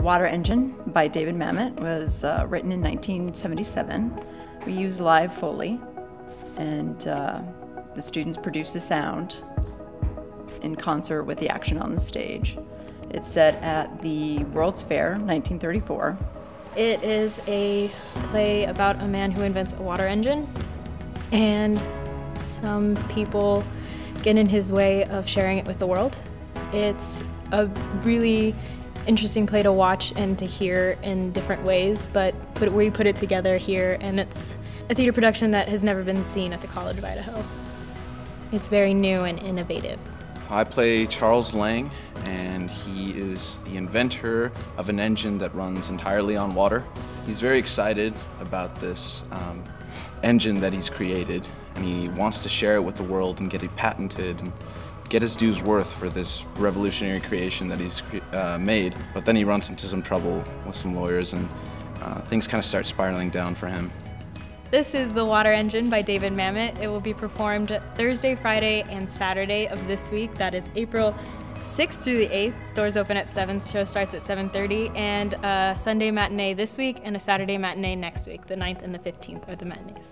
The Water Engine by David Mamet was uh, written in 1977. We use live Foley, and uh, the students produce the sound in concert with the action on the stage. It's set at the World's Fair, 1934. It is a play about a man who invents a water engine, and some people get in his way of sharing it with the world. It's a really interesting play to watch and to hear in different ways, but we put it together here, and it's a theater production that has never been seen at the College of Idaho. It's very new and innovative. I play Charles Lang, and he is the inventor of an engine that runs entirely on water. He's very excited about this um, engine that he's created, and he wants to share it with the world and get it patented and get his dues worth for this revolutionary creation that he's uh, made. But then he runs into some trouble with some lawyers, and uh, things kind of start spiraling down for him. This is The Water Engine by David Mamet. It will be performed Thursday, Friday, and Saturday of this week. That is April 6th through the 8th. Doors open at 7, show starts at 7.30, and a Sunday matinee this week and a Saturday matinee next week. The 9th and the 15th are the matinees.